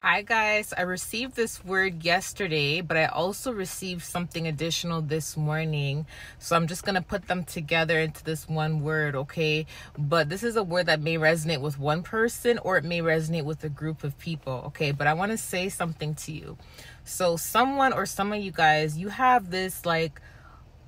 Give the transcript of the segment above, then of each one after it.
Hi guys, I received this word yesterday, but I also received something additional this morning. So I'm just going to put them together into this one word, okay? But this is a word that may resonate with one person or it may resonate with a group of people, okay? But I want to say something to you. So someone or some of you guys, you have this like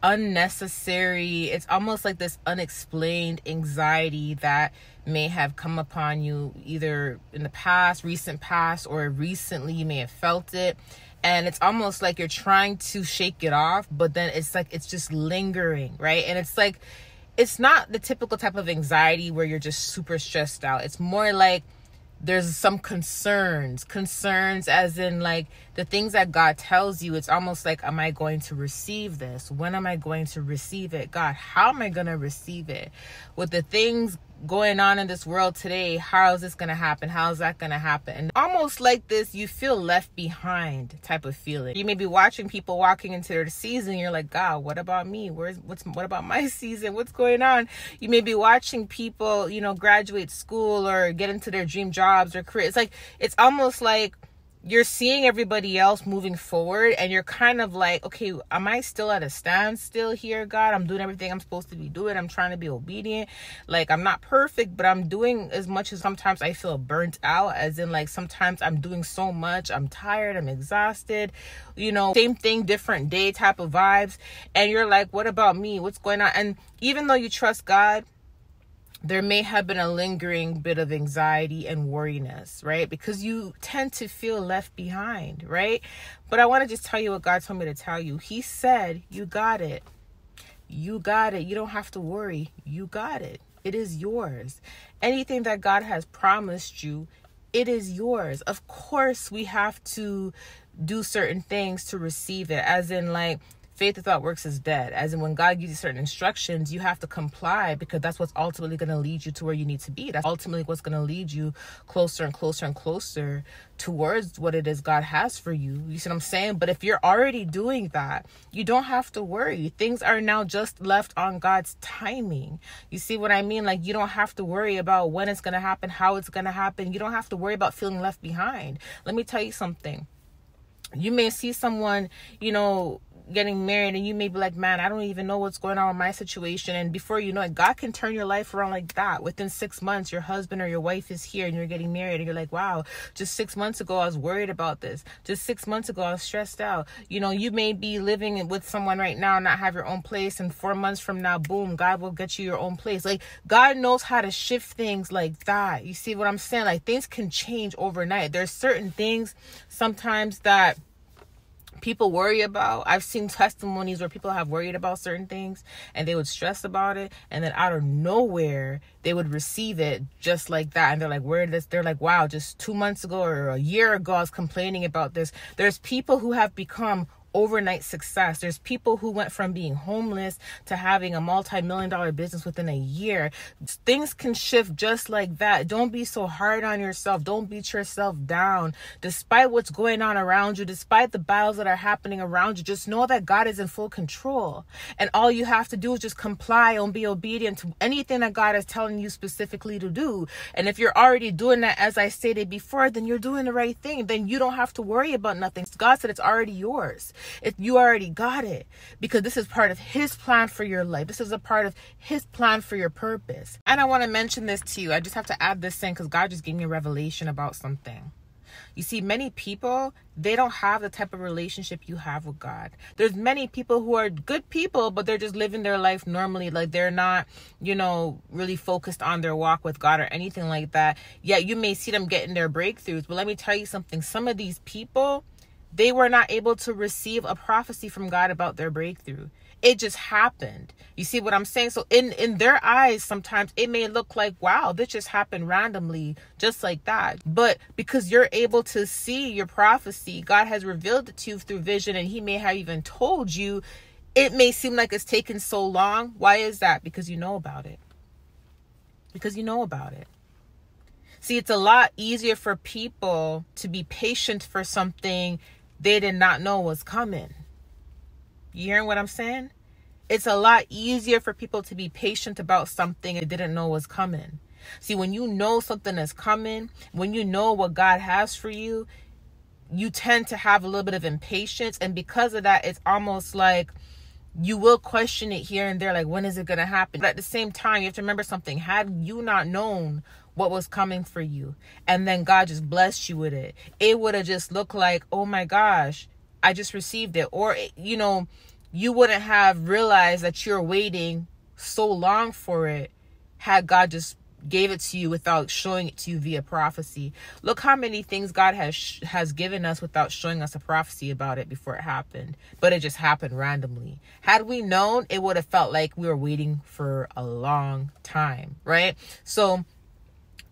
unnecessary it's almost like this unexplained anxiety that may have come upon you either in the past recent past or recently you may have felt it. And it's almost like you're trying to shake it off but then it's like it's just lingering right? And it's like it's not the typical type of anxiety where you're just super stressed out. It's more like there's some concerns concerns as in like the things that god tells you it's almost like am i going to receive this? When am i going to receive it? God how am i going to receive it? With the things going on in this world today how is this going to happen? How is that going to happen? And almost like this you feel left behind type of feeling. You may be watching people walking into their season you're like god what about me? Where's what's what about my season? What's going on? You may be watching people you know graduate school or get into their dream jobs or career. It's like it's almost like you're seeing everybody else moving forward and you're kind of like okay am i still at a standstill here god? I'm doing everything i'm supposed to be doing. I'm trying to be obedient. Like i'm not perfect but i'm doing as much as sometimes i feel burnt out as in like sometimes i'm doing so much. I'm tired. I'm exhausted. You know same thing different day type of vibes. And you're like what about me? What's going on? And even though you trust god there may have been a lingering bit of anxiety and worriness, right? Because you tend to feel left behind, right? But I want to just tell you what God told me to tell you. He said, You got it. You got it. You don't have to worry. You got it. It is yours. Anything that God has promised you, it is yours. Of course, we have to do certain things to receive it, as in, like, faith without works is dead. As in, when God gives you certain instructions, you have to comply because that's what's ultimately going to lead you to where you need to be. That's ultimately what's going to lead you closer and closer and closer towards what it is God has for you. You see what I'm saying? But if you're already doing that, you don't have to worry. Things are now just left on God's timing. You see what I mean? Like, you don't have to worry about when it's going to happen, how it's going to happen. You don't have to worry about feeling left behind. Let me tell you something. You may see someone, you know, getting married and you may be like, man, I don't even know what's going on with my situation. And before you know it, God can turn your life around like that. Within six months, your husband or your wife is here and you're getting married and you're like, wow, just six months ago, I was worried about this. Just six months ago, I was stressed out. You know, you may be living with someone right now, not have your own place. And four months from now, boom, God will get you your own place. Like, God knows how to shift things like that. You see what I'm saying? Like, things can change overnight. There's certain things sometimes that people worry about. I've seen testimonies where people have worried about certain things and they would stress about it and then out of nowhere they would receive it just like that and they're like where this they're like wow just 2 months ago or a year ago I was complaining about this. There's people who have become overnight success. There's people who went from being homeless to having a multi-million dollar business within a year. Things can shift just like that. Don't be so hard on yourself. Don't beat yourself down. Despite what's going on around you, despite the battles that are happening around you, just know that God is in full control. And all you have to do is just comply and be obedient to anything that God is telling you specifically to do. And if you're already doing that, as I stated before, then you're doing the right thing. Then you don't have to worry about nothing. God said it's already yours. If you already got it, because this is part of His plan for your life. This is a part of His plan for your purpose. And I want to mention this to you. I just have to add this in because God just gave me a revelation about something. You see, many people, they don't have the type of relationship you have with God. There's many people who are good people, but they're just living their life normally. Like they're not, you know, really focused on their walk with God or anything like that. Yet you may see them getting their breakthroughs. But let me tell you something. Some of these people, they were not able to receive a prophecy from God about their breakthrough. It just happened. You see what I'm saying? So in in their eyes sometimes it may look like wow, this just happened randomly just like that. But because you're able to see your prophecy, God has revealed it to you through vision and he may have even told you it may seem like it's taken so long. Why is that? Because you know about it. Because you know about it. See, it's a lot easier for people to be patient for something they did not know was coming. You hearing what I'm saying? It's a lot easier for people to be patient about something they didn't know was coming. See, when you know something is coming, when you know what God has for you, you tend to have a little bit of impatience. And because of that, it's almost like you will question it here and there, like, when is it going to happen? But at the same time, you have to remember something. Had you not known what was coming for you, and then God just blessed you with it, it would have just looked like, oh my gosh, I just received it. Or, you know, you wouldn't have realized that you're waiting so long for it had God just gave it to you without showing it to you via prophecy. Look how many things God has sh- has given us without showing us a prophecy about it before it happened, but it just happened randomly. Had we known, it would have felt like we were waiting for a long time, right? So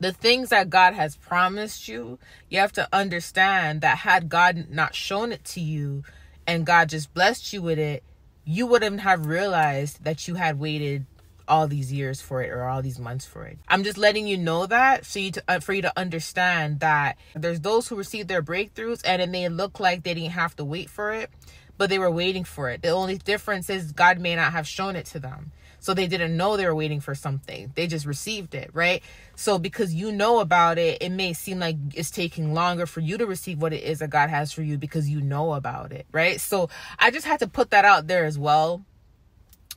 the things that God has promised you, you have to understand that had God not shown it to you and God just blessed you with it, you wouldn't have realized that you had waited all these years for it or all these months for it. I'm just letting you know that so you to, uh, for you to understand that there's those who receive their breakthroughs and it may look like they didn't have to wait for it, but they were waiting for it. The only difference is God may not have shown it to them. So they didn't know they were waiting for something. They just received it, right? So because you know about it, it may seem like it's taking longer for you to receive what it is that God has for you because you know about it, right? So I just had to put that out there as well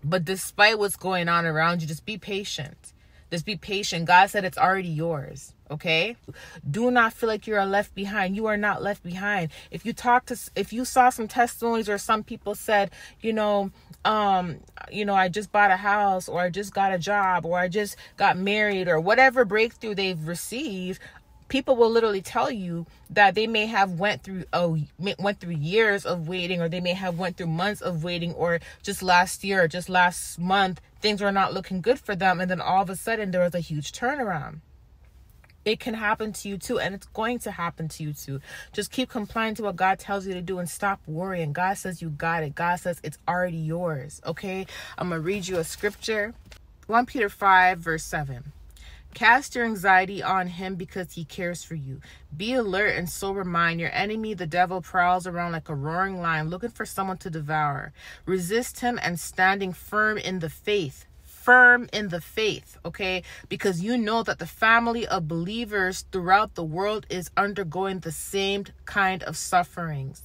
but despite what's going on around you, just be patient. Just be patient. God said it's already yours. Okay. Do not feel like you are left behind. You are not left behind. If you talk to, if you saw some testimonies or some people said, you know, um, you know, I just bought a house or I just got a job or I just got married or whatever breakthrough they've received, people will literally tell you that they may have went through oh went through years of waiting or they may have went through months of waiting or just last year or just last month things were not looking good for them and then all of a sudden there was a huge turnaround it can happen to you too and it's going to happen to you too just keep complying to what god tells you to do and stop worrying god says you got it god says it's already yours okay i'm gonna read you a scripture 1 peter 5 verse 7 Cast your anxiety on him because he cares for you. Be alert and sober mind. Your enemy, the devil, prowls around like a roaring lion looking for someone to devour. Resist him and standing firm in the faith. Firm in the faith, okay? Because you know that the family of believers throughout the world is undergoing the same kind of sufferings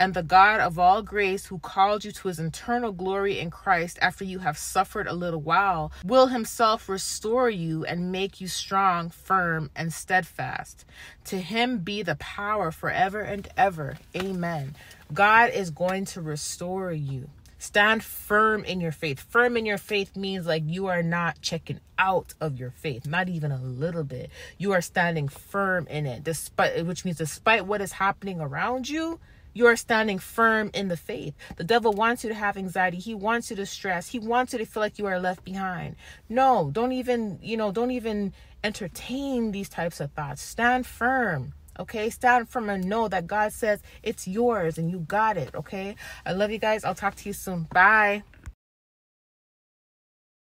and the God of all grace, who called you to his eternal glory in Christ after you have suffered a little while, will himself restore you and make you strong, firm, and steadfast. To him be the power forever and ever. Amen. God is going to restore you. Stand firm in your faith. Firm in your faith means like you are not checking out of your faith, not even a little bit. You are standing firm in it, despite which means despite what is happening around you, you are standing firm in the faith. The devil wants you to have anxiety. He wants you to stress. He wants you to feel like you are left behind. No, don't even, you know, don't even entertain these types of thoughts. Stand firm. Okay, stand from a no that God says it's yours and you got it. Okay, I love you guys. I'll talk to you soon. Bye.